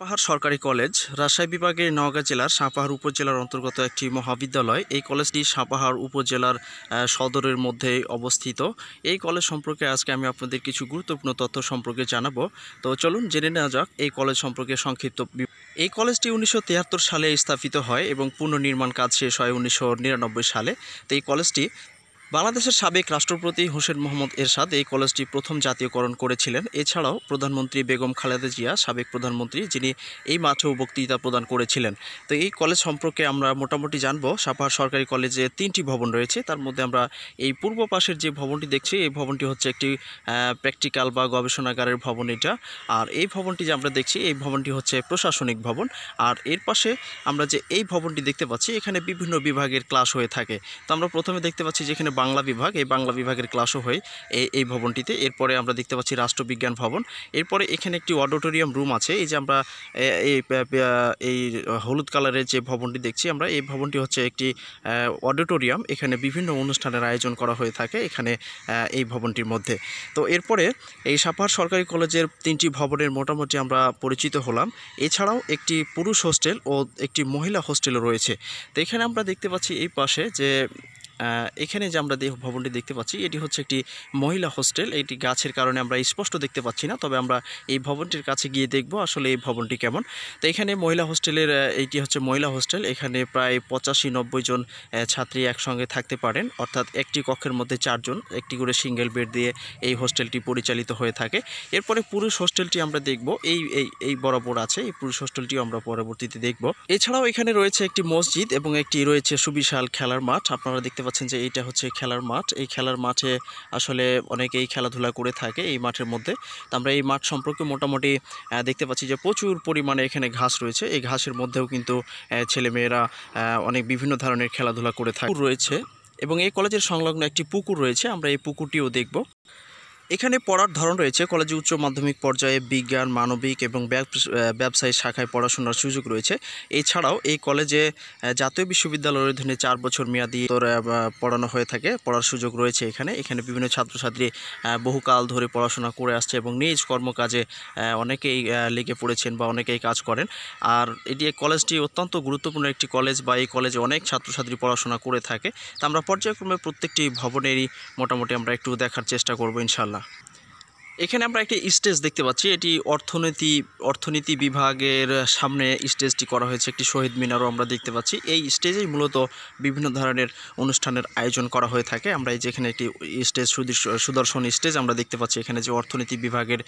পাহাড় সরকারি কলেজ, রাজশাহী বিভাগের নওগাঁ জেলার সাপাহার উপজেলার অন্তর্গত একটি মহাবিদ্যালয়। এই কলেজটি সাপাহার উপজেলার সদরের মধ্যে অবস্থিত। এই কলেজ সম্পর্কে আজকে আমি আপনাদের কিছু গুরুত্বপূর্ণ তথ্য সম্পর্কে জানাব। তো চলুন জেনে নেওয়া যাক এই কলেজ সম্পর্কে সংক্ষিপ্ত এই কলেজটি উনিশশো তিয়াত্তর সালে স্থাপিত হয় এবং পুনর্নির্মাণ কাজ শেষ হয় উনিশশো নিরানব্বই সালে। তো এই কলেজটি বাংলাদেশের সাবেক রাষ্ট্রপতি হোসেন মোহাম্মদ এরশাদ এই কলেজটি প্রথম জাতীয়করণ করেছিলেন। এছাড়াও প্রধানমন্ত্রী বেগম খালেদা জিয়া, সাবেক প্রধানমন্ত্রী, যিনি এই মাঠেও বক্তৃতা প্রদান করেছিলেন। তো এই কলেজ সম্পর্কে আমরা মোটামুটি জানব। সাপাহার সরকারি কলেজে তিনটি ভবন রয়েছে। তার মধ্যে আমরা এই পূর্ব পাশের যে ভবনটি দেখছি, এই ভবনটি হচ্ছে একটি প্র্যাকটিক্যাল বা গবেষণাগারের ভবন এটা। আর এই ভবনটি যে আমরা দেখছি, এই ভবনটি হচ্ছে প্রশাসনিক ভবন। আর এর পাশে আমরা যে এই ভবনটি দেখতে পাচ্ছি, এখানে বিভিন্ন বিভাগের ক্লাস হয়ে থাকে। তো আমরা প্রথমে দেখতে পাচ্ছি যে এখানে বাংলা বিভাগ, এই বাংলা বিভাগের ক্লাসও হয় এই এই ভবনটিতে। এরপরে আমরা দেখতে পাচ্ছি রাষ্ট্রবিজ্ঞান ভবন। এরপরে এখানে একটি অডিটোরিয়াম রুম আছে। এই যে আমরা এই এই হলুদ কালারের যে ভবনটি দেখছি আমরা, এই ভবনটি হচ্ছে একটি অডিটোরিয়াম এখানে বিভিন্ন অনুষ্ঠানের আয়োজন করা হয়ে থাকে এখানে এই ভবনটির মধ্যে। তো এরপরে এই সাপাহার সরকারি কলেজের তিনটি ভবনের মোটামুটি আমরা পরিচিত হলাম। এছাড়াও একটি পুরুষ হোস্টেল ও একটি মহিলা হোস্টেলও রয়েছে। তো এখানে আমরা দেখতে পাচ্ছি এই পাশে যে এখানে যে আমরা ভবনটি দেখতে পাচ্ছি, এটি হচ্ছে একটি মহিলা হোস্টেল। এটি গাছের কারণে আমরা স্পষ্ট দেখতে পাচ্ছি না, তবে আমরা এই ভবনটির কাছে গিয়ে দেখব আসলে এই ভবনটি কেমন। তো এখানে মহিলা হোস্টেলের এইটি হচ্ছে মহিলা হোস্টেল। এখানে প্রায় পঁচাশি নব্বই জন ছাত্রী একসঙ্গে থাকতে পারেন, অর্থাৎ একটি কক্ষের মধ্যে চারজন, একটি করে সিঙ্গেল বেড দিয়ে এই হোস্টেলটি পরিচালিত হয়ে থাকে। এরপরে পুরুষ হোস্টেলটি আমরা দেখব, এই এই এই বরাবর আছে, এই পুরুষ হোস্টেলটিও আমরা পরবর্তীতে দেখব। এছাড়াও এখানে রয়েছে একটি মসজিদ এবং একটি রয়েছে সুবিশাল খেলার মাঠ, আপনারা দেখতে পাচ্ছেন যে এইটা হচ্ছে খেলার মাঠ। এই খেলার মাঠে আসলে অনেকেই খেলাধুলা করে থাকে এই মাঠের মধ্যে। তো আমরা এই মাঠ সম্পর্কে মোটামুটি দেখতে পাচ্ছি যে প্রচুর পরিমাণে এখানে ঘাস রয়েছে। এই ঘাসের মধ্যেও কিন্তু আহ, ছেলেমেয়েরা আহ, অনেক বিভিন্ন ধরনের খেলাধুলা করে থাকে। রয়েছে এবং এই কলেজের সংলগ্ন একটি পুকুর রয়েছে। আমরা এই পুকুরটিও দেখব। এখানে পড়ার ধরন রয়েছে। কলেজে উচ্চ মাধ্যমিক পর্যায়ে বিজ্ঞান, মানবিক এবং ব্যবস- ব্যবসায়ী শাখায় পড়াশোনার সুযোগ রয়েছে। এছাড়াও এই কলেজে জাতীয় বিশ্ববিদ্যালয়ের অধীনে চার বছর মেয়াদি পড়ানো হয়ে থাকে। পড়ার সুযোগ রয়েছে এখানে। এখানে বিভিন্ন ছাত্রছাত্রী বহুকাল ধরে পড়াশোনা করে আসছে এবং নিজ কর্মকাজে অনেকেই লেগে পড়েছেন বা অনেকেই কাজ করেন। আর এটি কলেজটি অত্যন্ত গুরুত্বপূর্ণ একটি কলেজ বা এই কলেজে অনেক ছাত্রছাত্রী পড়াশোনা করে থাকে। তা আমরা পর্যায়ক্রমে প্রত্যেকটি ভবনেরই মোটামুটি আমরা একটু দেখার চেষ্টা করব ইনশাল্লাহ এখানে আমরা একটি স্টেজ দেখতে পাচ্ছি। এটি অর্থনীতি অর্থনীতি বিভাগের সামনে স্টেজটি করা হয়েছে। একটি শহীদ মিনারও আমরা দেখতে পাচ্ছি। এই স্টেজেই মূলত বিভিন্ন ধরনের অনুষ্ঠানের আয়োজন করা হয়ে থাকে। আমরা এই যেখানে একটি স্টেজ সুদর্শন স্টেজ আমরা দেখতে পাচ্ছি এখানে যে অর্থনীতি বিভাগের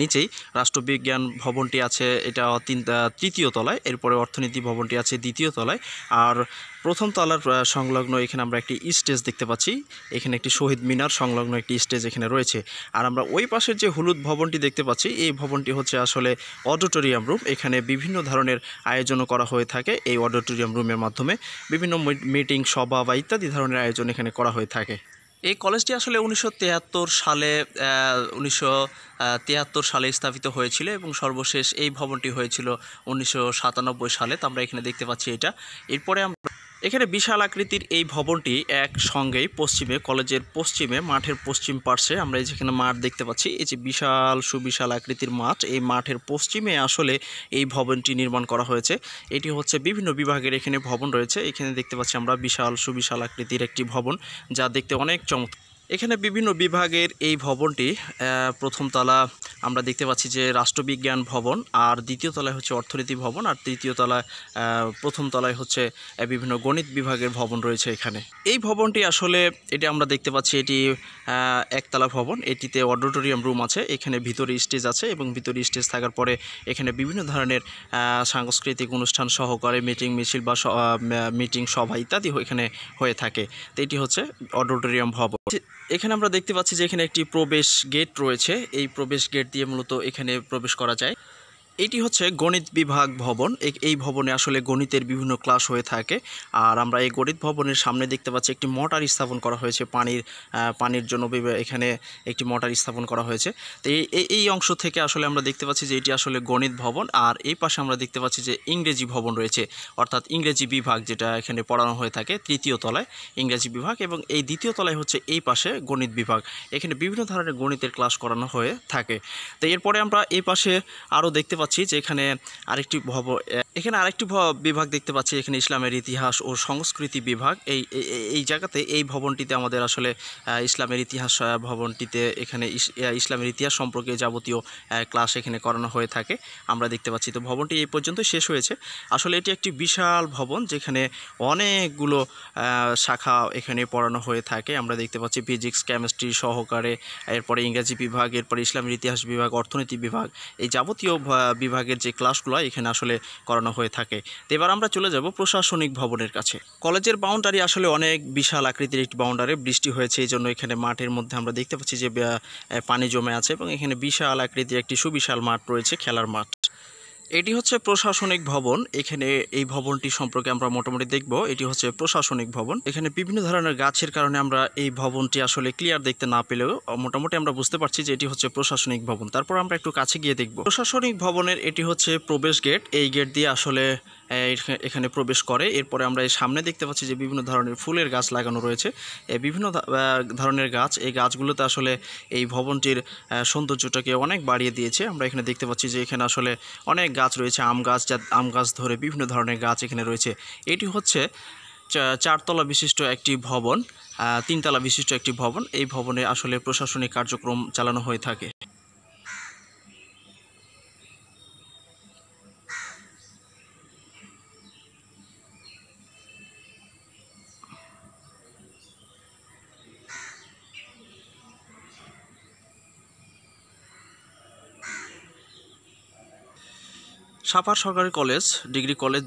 নিচেই রাষ্ট্রবিজ্ঞান ভবনটি আছে। এটা তিন তৃতীয় তলায়। এরপরে অর্থনীতি ভবনটি আছে দ্বিতীয় তলায়। আর প্রথম তলার সংলগ্ন এখানে আমরা একটি স্টেজ দেখতে পাচ্ছি। এখানে একটি শহীদ মিনার সংলগ্ন একটি স্টেজ এখানে রয়েছে। আর আমরা ওই পাশের যে হলুদ ভবনটি দেখতে পাচ্ছি, এই ভবনটি হচ্ছে আসলে অডিটোরিয়াম রুম। এখানে বিভিন্ন ধরনের আয়োজনও করা হয়ে থাকে এই অডিটোরিয়াম রুমের মাধ্যমে। বিভিন্ন মিটিং, সভা বা ইত্যাদি ধরনের আয়োজন এখানে করা হয়ে থাকে। এই কলেজটি আসলে উনিশশো সালে উনিশশো তিয়াত্তর সালে স্থাপিত হয়েছিল এবং সর্বশেষ এই ভবনটি হয়েছিল উনিশশো সাতানব্বই সালে। তো আমরা এখানে দেখতে পাচ্ছি এটা। এরপরে আমরা এখানে বিশাল আকৃতির এই ভবনটি এক সঙ্গেই পশ্চিমে, কলেজের পশ্চিমে, মাঠের পশ্চিম পার্শ্বে আমরা এই যেখানে মাঠ দেখতে পাচ্ছি, এই যে বিশাল, সুবিশাল আকৃতির মাঠ, এই মাঠের পশ্চিমে আসলে এই ভবনটি নির্মাণ করা হয়েছে। এটি হচ্ছে বিভিন্ন বিভাগের এখানে ভবন রয়েছে। এখানে দেখতে পাচ্ছি আমরা বিশাল, সুবিশাল আকৃতির একটি ভবন, যা দেখতে অনেক চমৎকার। এখানে বিভিন্ন বিভাগের এই ভবনটি প্রথম তলা আমরা দেখতে পাচ্ছি যে রাষ্ট্রবিজ্ঞান ভবন, আর দ্বিতীয় তলায় হচ্ছে অর্থনীতি ভবন, আর তৃতীয় তলায় প্রথম তলায় হচ্ছে বিভিন্ন গণিত বিভাগের ভবন রয়েছে এখানে। এই ভবনটি আসলে এটি আমরা দেখতে পাচ্ছি এটি একতলা ভবন, এটিতে অডিটোরিয়াম রুম আছে, এখানে ভিতরে স্টেজ আছে এবং ভিতরে স্টেজ থাকার পরে এখানে বিভিন্ন ধরনের সাংস্কৃতিক অনুষ্ঠান সহকারে মিটিং, মিছিল বা মিটিং, সভা ইত্যাদি এখানে হয়ে থাকে। তো এটি হচ্ছে অডিটোরিয়াম ভবন। এখানে আমরা দেখতে পাচ্ছি যে এখানে একটি প্রবেশ গেট রয়েছে। এই প্রবেশ গেট দিয়ে মূলত এখানে প্রবেশ করা যায়। এটি হচ্ছে গণিত বিভাগ ভবন। এই- ভবনে আসলে গণিতের বিভিন্ন ক্লাস হয়ে থাকে। আর আমরা এই গণিত ভবনের সামনে দেখতে পাচ্ছি একটি মোটর স্থাপন করা হয়েছে পানির পানির জন্য এখানে একটি মোটর স্থাপন করা হয়েছে। তো এই- এই অংশ থেকে আসলে আমরা দেখতে পাচ্ছি যে এটি আসলে গণিত ভবন। আর এই পাশে আমরা দেখতে পাচ্ছি যে ইংরেজি ভবন রয়েছে। অর্থাৎ ইংরেজি বিভাগ যেটা এখানে পড়ানো হয়ে থাকে তৃতীয় তলায় ইংরেজি বিভাগ। এবং এই দ্বিতীয় তলায় হচ্ছে এই পাশে গণিত বিভাগ। এখানে বিভিন্ন ধরনের গণিতের ক্লাস করানো হয়ে থাকে। তো এরপরে আমরা এই পাশে আরও দেখতে পাচ্ছি যে এখানে আরেকটি ভব এখানে আরেকটি বিভাগ দেখতে পাচ্ছি, এখানে ইসলামের ইতিহাস ও সংস্কৃতি বিভাগ। এই, এই- জায়গাতে, এই ভবনটিতে আমাদের আসলে ইসলামের ইতিহাস ভবনটিতে এখানে ইসলামের ইতিহাস সম্পর্কে যাবতীয় ক্লাস এখানে করানো হয়ে থাকে। আমরা দেখতে পাচ্ছি তো ভবনটি এই পর্যন্ত শেষ হয়েছে। আসলে এটি একটি বিশাল ভবন যেখানে অনেকগুলো শাখা এখানে পড়ানো হয়ে থাকে। আমরা দেখতে পাচ্ছি ফিজিক্স, কেমিস্ট্রি সহকারে, এরপরে ইংরাজি বিভাগ, এরপরে ইসলামের ইতিহাস বিভাগ, অর্থনীতি বিভাগ, এই যাবতীয় বিভাগের যে ক্লাসগুলো এখানে আসলে করানো হয়ে থাকে। তো এবার আমরা চলে যাব প্রশাসনিক ভবনের কাছে। কলেজের বাউন্ডারি আসলে অনেক বিশাল আকৃতির একটি বাউন্ডারি বৃষ্টি হয়েছে এই জন্য এখানে মাঠের মধ্যে আমরা দেখতে পাচ্ছি যে পানি জমে আছে এবং এখানে বিশাল আকৃতির একটি সুবিশাল মাঠ রয়েছে, খেলার মাঠ। এটি হচ্ছে প্রশাসনিক ভবন। এখানে এই ভবনটি সম্পর্কে আমরা মোটামুটি দেখব। এটি হচ্ছে প্রশাসনিক ভবন। এখানে বিভিন্ন ধরনের গাছের কারণে আমরা এই ভবনটি আসলে ক্লিয়ার দেখতে না পেলেও মোটামুটি আমরা বুঝতে পারছি যে এটি হচ্ছে প্রশাসনিক ভবন। তারপর আমরা একটু কাছে গিয়ে দেখব। প্রশাসনিক ভবনের এটি হচ্ছে প্রবেশ গেট এই গেট দিয়ে আসলে এখানে প্রবেশ করে। এরপরে আমরা এই সামনে দেখতে পাচ্ছি যে বিভিন্ন ধরনের ফুলের গাছ লাগানো রয়েছে। এই বিভিন্ন ধরনের গাছ। এই গাছগুলোতে আসলে এই ভবনটির সৌন্দর্যটাকে অনেক বাড়িয়ে দিয়েছে। আমরা এখানে দেখতে পাচ্ছি যে এখানে আসলে অনেক গাছ রয়েছে, আম গাছ যা, আম গাছ ধরে বিভিন্ন ধরনের গাছ এখানে রয়েছে। এটি হচ্ছে চারতলা বিশিষ্ট একটি ভবন তিনতলা বিশিষ্ট একটি ভবন। এই ভবনে আসলে প্রশাসনিক কার্যক্রম চালানো হয়ে থাকে। সাপার সরকারি কলেজ, ডিগ্রি কলেজ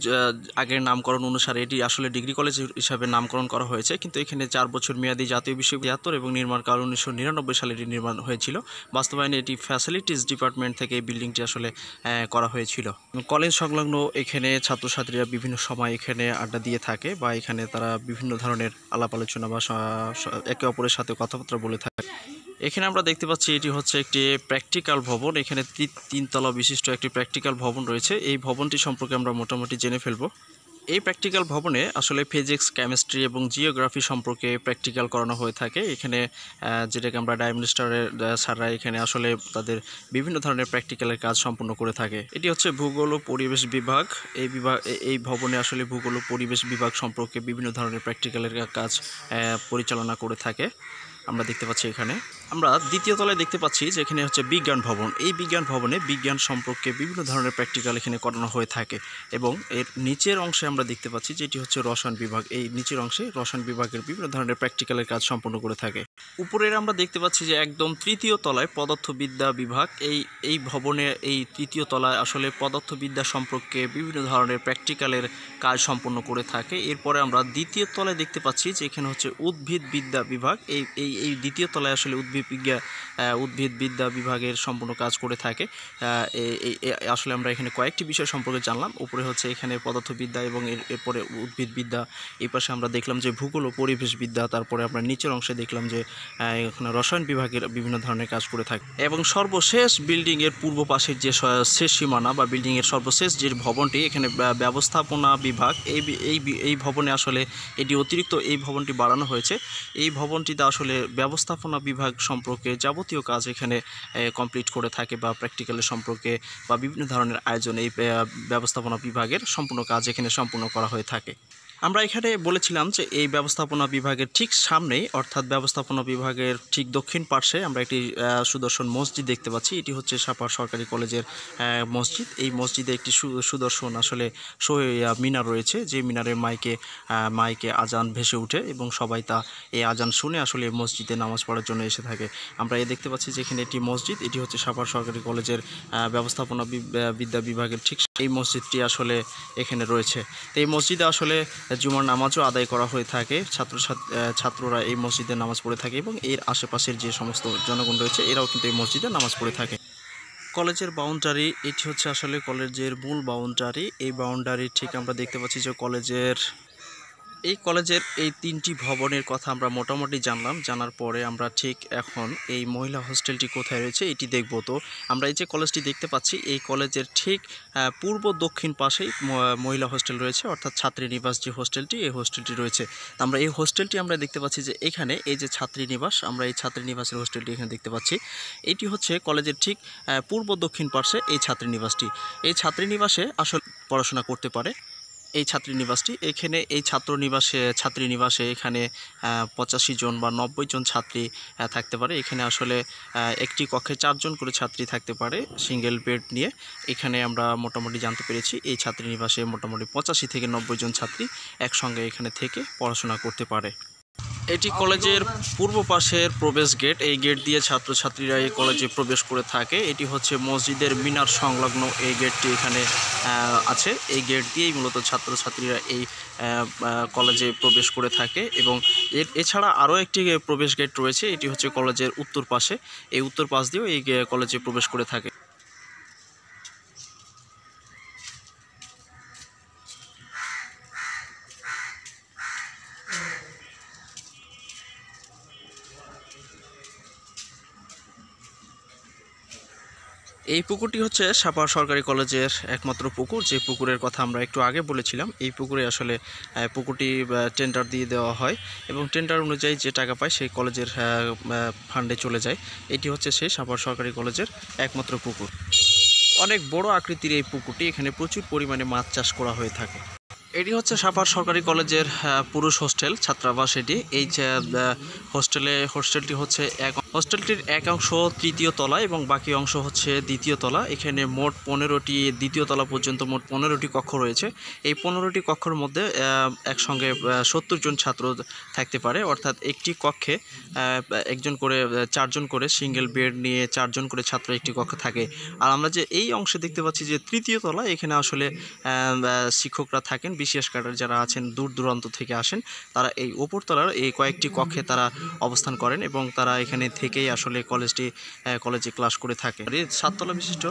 আগের নামকরণ অনুসারে এটি আসলে ডিগ্রি কলেজ হিসাবে নামকরণ করা হয়েছে। কিন্তু এখানে চার বছর মেয়াদী জাতীয় বিশ্ববিদ্যালয় এবং নির্মাণ কাল উনিশশো নিরানব্বই সালে এটি নির্মাণ হয়েছিল। বাস্তবায়নে এটি ফ্যাসিলিটিস ডিপার্টমেন্ট থেকে এই বিল্ডিংটি আসলে করা হয়েছিল। কলেজ সংলগ্ন এখানে ছাত্রছাত্রীরা বিভিন্ন সময় এখানে আড্ডা দিয়ে থাকে বা এখানে তারা বিভিন্ন ধরনের আলাপ আলোচনা বা একে অপরের সাথে কথাবার্তা বলে থাকে। এখানে আমরা দেখতে পাচ্ছি এটি হচ্ছে একটি প্র্যাকটিক্যাল ভবন। এখানে তিনতলা বিশিষ্ট একটি প্র্যাকটিক্যাল ভবন রয়েছে। এই ভবনটি সম্পর্কে আমরা মোটামুটি জেনে ফেলব। এই প্র্যাকটিক্যাল ভবনে আসলে ফিজিক্স কেমিস্ট্রি এবং জিওগ্রাফি সম্পর্কে প্র্যাকটিক্যাল করানো হয়ে থাকে। এখানে যেটাকে আমরা ডায়মিনিস্টারের স্যাররা এখানে আসলে তাদের বিভিন্ন ধরনের প্র্যাকটিক্যালের কাজ সম্পন্ন করে থাকে। এটি হচ্ছে ভূগোল ও পরিবেশ বিভাগ। এই বিভাগ এই ভবনে আসলে ভূগোল ও পরিবেশ বিভাগ সম্পর্কে বিভিন্ন ধরনের প্র্যাকটিক্যালের কাজ পরিচালনা করে থাকে। আমরা দেখতে পাচ্ছি এখানে। আমরা দ্বিতীয় তলায় দেখতে পাচ্ছি যে এখানে হচ্ছে বিজ্ঞান ভবন। এই বিজ্ঞান ভবনে বিজ্ঞান সম্পর্কে বিভিন্ন ধরনের প্র্যাকটিক্যাল এখানে করানো হয়ে থাকে এবং এর নিচের অংশে আমরা দেখতে পাচ্ছি যেটি হচ্ছে রসায়ন বিভাগ। এই নিচের অংশে রসায়ন বিভাগের বিভিন্ন ধরনের প্র্যাকটিক্যালের কাজ সম্পন্ন করে থাকে। উপরের আমরা দেখতে পাচ্ছি যে একদম তৃতীয় তলায় পদার্থবিদ্যা বিভাগ। এই এই ভবনে এই তৃতীয় তলায় আসলে পদার্থবিদ্যা সম্পর্কে বিভিন্ন ধরনের প্র্যাকটিক্যালের কাজ সম্পন্ন করে থাকে। এরপরে আমরা দ্বিতীয় তলায় দেখতে পাচ্ছি যে এখানে হচ্ছে উদ্ভিদ বিদ্যা বিভাগ। এই এই এই দ্বিতীয় তলায় আসলে উদ্ভিদ বিজ্ঞা আহ, উদ্ভিদ বিদ্যা বিভাগের সম্পূর্ণ কাজ করে থাকে। আসলে আমরা এখানে কয়েকটি বিষয় সম্পর্কে জানলাম। উপরে হচ্ছে এখানে পদার্থবিদ্যা এবং এর এরপরে উদ্ভিদবিদ্যা। এই পাশে আমরা দেখলাম যে ভূগোল ও পরিবেশ বিদ্যা তারপরে আমরা নিচের অংশে দেখলাম যে এখানে রসায়ন বিভাগের বিভিন্ন ধরনের কাজ করে থাকে। এবং সর্বশেষ বিল্ডিংয়ের পূর্ব পাশের যে শেষ সীমানা বা বিল্ডিংয়ের সর্বশেষ যে ভবনটি এখানে ব্যবস্থাপনা বিভাগ এই এই এই ভবনে আসলে এটি অতিরিক্ত এই ভবনটি বাড়ানো হয়েছে। এই ভবনটিতে আসলে ব্যবস্থাপনা বিভাগ সম্পর্কে যাবতীয় কাজ এখানে কমপ্লিট করে থাকে বা প্র্যাকটিক্যালের সম্পর্কে বা বিভিন্ন ধরনের আয়োজন এই ব্যবস্থাপনা বিভাগের সম্পূর্ণ কাজ এখানে সম্পূর্ণ করা হয়ে থাকে। আমরা এখানে বলেছিলাম যে এই ব্যবস্থাপনা বিভাগের ঠিক সামনেই, অর্থাৎ ব্যবস্থাপনা বিভাগের ঠিক দক্ষিণ পার্শ্বে আমরা একটি সুদর্শন মসজিদ দেখতে পাচ্ছি। এটি হচ্ছে সাপার সরকারি কলেজের মসজিদ। এই মসজিদে একটি সুদর্শন আসলে মিনার রয়েছে, যে মিনারের মাইকে মাইকে আজান ভেসে ওঠে এবং সবাই তা, এই আজান শুনে আসলে মসজিদে নামাজ পড়ার জন্য এসে থাকে। আমরা এ দেখতে পাচ্ছি যে এখানে একটি মসজিদ, এটি হচ্ছে সাপার সরকারি কলেজের ব্যবস্থাপনা বিদ্যা বিভাগের ঠিক এই মসজিদটি আসলে এখানে রয়েছে। তো এই মসজিদে আসলে জুমার নামাজও আদায় করা হয়ে থাকে। ছাত্র ছাত্ররা এই মসজিদে নামাজ পড়ে থাকে এবং এর আশেপাশের যে সমস্ত জনগণ রয়েছে, এরাও কিন্তু এই মসজিদে নামাজ পড়ে থাকে। কলেজের বাউন্ডারি, এটি হচ্ছে আসলে কলেজের মূল বাউন্ডারি। এই বাউন্ডারি ঠিক আমরা দেখতে পাচ্ছি যে কলেজের এই কলেজের এই তিনটি ভবনের কথা আমরা মোটামুটি জানলাম। জানার পরে আমরা ঠিক এখন এই মহিলা হোস্টেলটি কোথায় রয়েছে এটি দেখব। তো আমরা এই যে কলেজটি দেখতে পাচ্ছি, এই কলেজের ঠিক পূর্ব দক্ষিণ পাশেই মহিলা হোস্টেল রয়েছে, অর্থাৎ ছাত্রী নিবাস যে হোস্টেলটি, এই হোস্টেলটি রয়েছে। আমরা এই হোস্টেলটি আমরা দেখতে পাচ্ছি যে এখানে এই যে ছাত্রী নিবাস, আমরা এই ছাত্রী নিবাসের হোস্টেলটি এখানে দেখতে পাচ্ছি। এটি হচ্ছে কলেজের ঠিক পূর্ব দক্ষিণ পার্শ্বে এই ছাত্রী নিবাসটি। এই ছাত্রী নিবাসে আসলে পড়াশোনা করতে পারে। এই ছাত্রী নিবাসটি এখানে এই ছাত্র নিবাসে ছাত্রী নিবাসে এখানে পঁচাশি জন বা নব্বই জন ছাত্রী থাকতে পারে। এখানে আসলে একটি কক্ষে চারজন করে ছাত্রী থাকতে পারে সিঙ্গেল বেড নিয়ে। এখানে আমরা মোটামুটি জানতে পেরেছি, এই ছাত্রী নিবাসে মোটামুটি পঁচাশি থেকে নব্বই জন ছাত্রী একসঙ্গে এখানে থেকে পড়াশোনা করতে পারে। এটি কলেজের পূর্ব পাশের প্রবেশ গেট। এই গেট দিয়ে ছাত্রছাত্রীরা এই কলেজে প্রবেশ করে থাকে। এটি হচ্ছে মসজিদের মিনার সংলগ্ন এই গেটটি এখানে আছে। এই গেট দিয়েই মূলত ছাত্রছাত্রীরা এই কলেজে প্রবেশ করে থাকে এবং এর, এছাড়া আরও একটি প্রবেশ গেট রয়েছে। এটি হচ্ছে কলেজের উত্তর পাশে। এই উত্তর পাশ দিয়েও এই কলেজে প্রবেশ করে থাকে। এই পুকুরটি হচ্ছে সাপার সরকারি কলেজের একমাত্র পুকুর। যে পুকুরের কথা আমরা একটু আগে বলেছিলাম, এই পুকুরে আসলে পুকুরটি টেন্ডার দিয়ে দেওয়া হয় এবং টেন্ডার অনুযায়ী যে টাকা পায় সেই কলেজের ফান্ডে চলে যায়। এটি হচ্ছে সেই সাপার সরকারি কলেজের একমাত্র পুকুর। অনেক বড় আকৃতির এই পুকুরটি, এখানে প্রচুর পরিমাণে মাছ চাষ করা হয়ে থাকে। এটি হচ্ছে সাপার সরকারি কলেজের পুরুষ হোস্টেল, ছাত্রাবাস এটি। এই যে হোস্টেলে, হোস্টেলটি হচ্ছে এক, হোস্টেলটির এক অংশ তৃতীয় তলা এবং বাকি অংশ হচ্ছে দ্বিতীয় তলা। এখানে মোট পনেরোটি, দ্বিতীয় তলা পর্যন্ত মোট পনেরোটি কক্ষ রয়েছে। এই পনেরোটি কক্ষের মধ্যে একসঙ্গে সত্তর জন ছাত্র থাকতে পারে। অর্থাৎ একটি কক্ষে একজন করে চারজন করে সিঙ্গেল বেড নিয়ে চারজন করে ছাত্র একটি কক্ষে থাকে। আর আমরা যে এই অংশে দেখতে পাচ্ছি যে তৃতীয় তলা, এখানে আসলে শিক্ষকরা থাকেন। বিশেষ ক্যাডার যারা আছেন দূর দূরান্ত থেকে আসেন, তারা এই ওপরতলার এই কয়েকটি কক্ষে তারা অবস্থান করেন এবং তারা এখানে থেকেই আসলে কলেজটি কলেজে ক্লাস করে থাকে। সাততলা বিশিষ্ট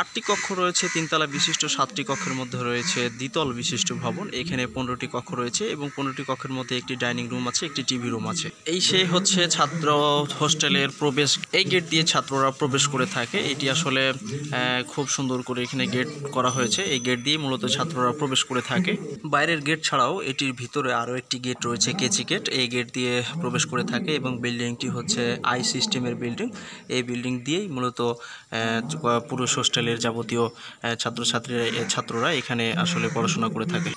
আটটি কক্ষ রয়েছে, তিনতলা বিশিষ্ট সাতটি কক্ষের মধ্যে রয়েছে দ্বিতল বিশিষ্ট ভবন। এখানে পনেরোটি কক্ষ রয়েছে এবং পনেরোটি কক্ষের মধ্যে একটি ডাইনিং রুম আছে, একটি টিভি রুম আছে। এই সেই হচ্ছে ছাত্র হোস্টেলের প্রবেশ। এই গেট দিয়ে ছাত্ররা প্রবেশ করে থাকে। এটি আসলে খুব সুন্দর করে এখানে গেট করা হয়েছে। এই গেট দিয়ে মূলত ছাত্ররা প্রবেশ করে থাকে। বাইরের গেট ছাড়াও এটির ভিতরে আরও একটি গেট রয়েছে, কেচি গেট। এই গেট দিয়ে প্রবেশ করে থাকে এবং বিল্ডিংটি হচ্ছে আই সিস্টেমের বিল্ডিং। এই বিল্ডিং দিয়েই মূলত পুরুষ হোস্টেলের যাবতীয় আহ, ছাত্রছাত্রীরা ছাত্ররা এখানে আসলে পড়াশোনা করে থাকে।